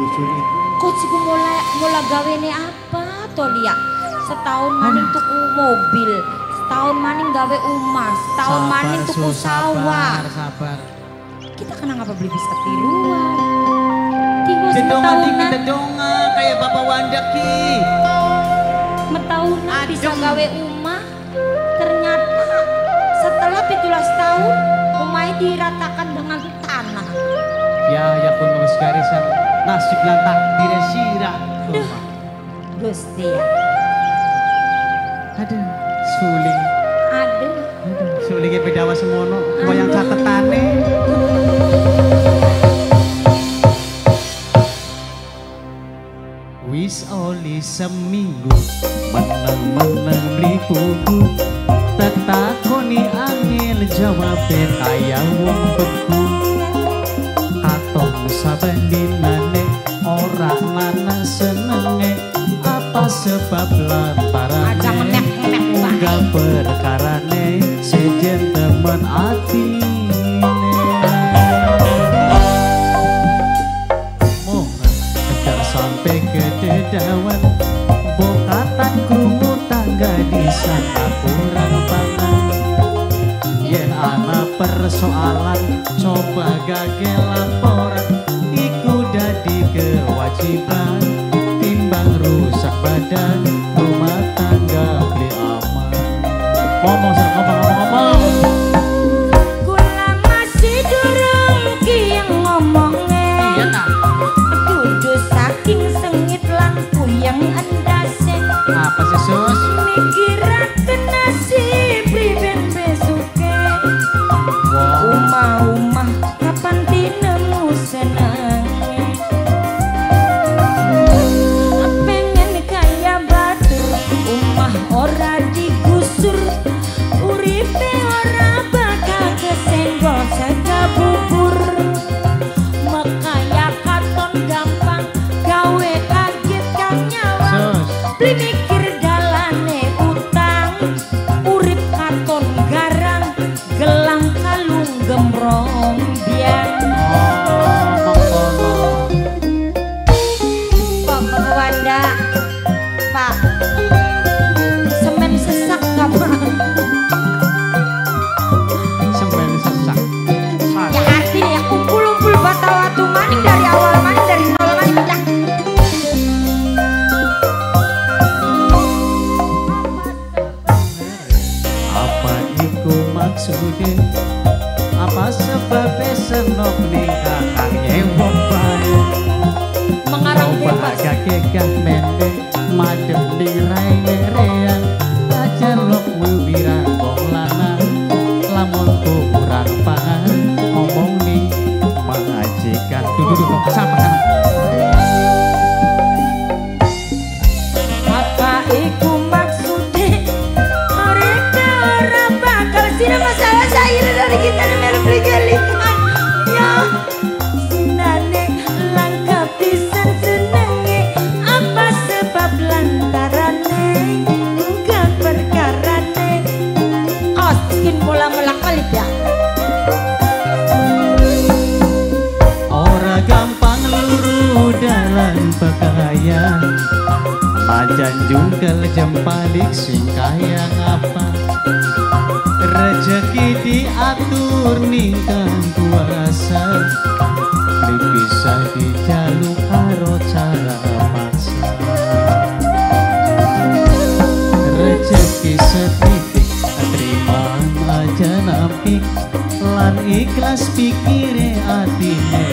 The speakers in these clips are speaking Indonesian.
digusur itu. Sih mulai mulai gawe ini apa toh Lia? Setahun maning tuku mobil, setahun maning gawe rumah, setahun maning tuku sawah. Sabar, sabar. Kita kena ngapa beli bisa tiruan? Tiga Gedongan di setahunan, gedongan kayak Bapak Wanda ki. metahunan bisa gawe rumah. Ternyata setelah pitulas tahun, rumahnya diratakan dengan tanah. Ya, ya pun wis garisan nasib lan takdir sirah. Gusti ya, Aduh, suling. aduh. Aduh, suling pedawa semono. Goyang catetane. Wis oli seminggu meneng-meneng beli buku tetakoni angel jawab kaya wong beku atong sabandinane ora mana senenge apa sebab lantaran. Unggal perkarane sejen temen atine Mohon kejar sampai ke dedawan Bokatan krungu tangga di sana kurang pangan Yen ana persoalan coba gage laporan Iku dadi kewajiban Timbang rusak badan Beli dalane utang Urip katon garang Gelang kalung gembrong biang. Pak Pak Semen sesak Pak? Sebabnya senok nikah kang nyewok bae? Mengarang bebas jungkel jempalik sing kaya ngapa? Rezeki diatur ningkang kuasa. Bisa dijaluk karo cara paksa. Rezeki setitik terima aja nampik lan ikhlas pikire atine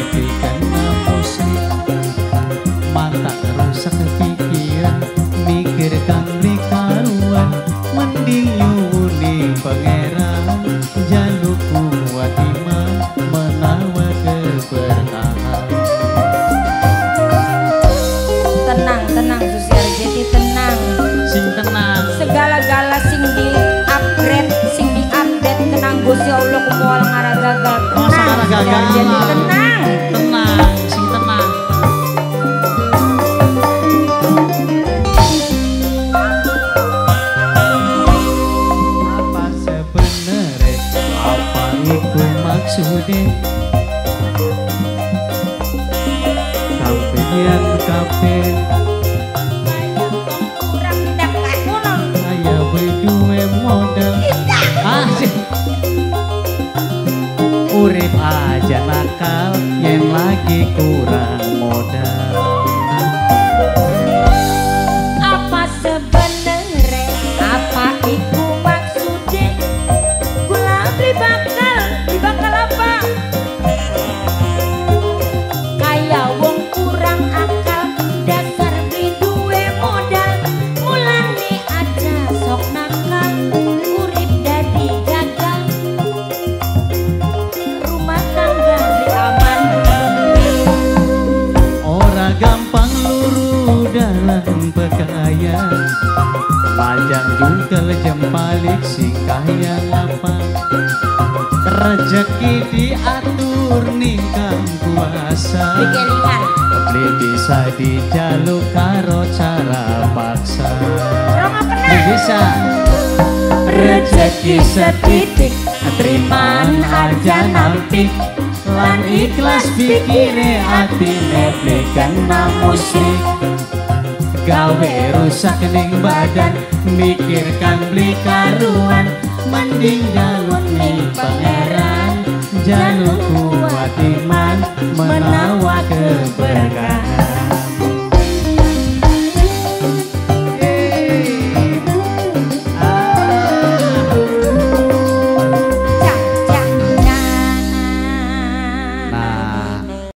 Allah kumoal ngara gagal Oh, tenang ngara gagal. Susi Arjeti, tenang. Tenang sing tenang. Apa sebenarnya? Apa itu maksudnya? Sampai kabeh kurang kaya lapang. Rezeki diatur ningkang kuasa. Bisa dijaluk karo cara paksa. Bisa. Rezeki setitik Teriman aja nampik Lan ikhlas pikire atine beli kena musik Gawe rusak ning badan Mikirkan beli karuan Mending jaluk ning pangeran Jaluk kuat iman Menawa keberkahan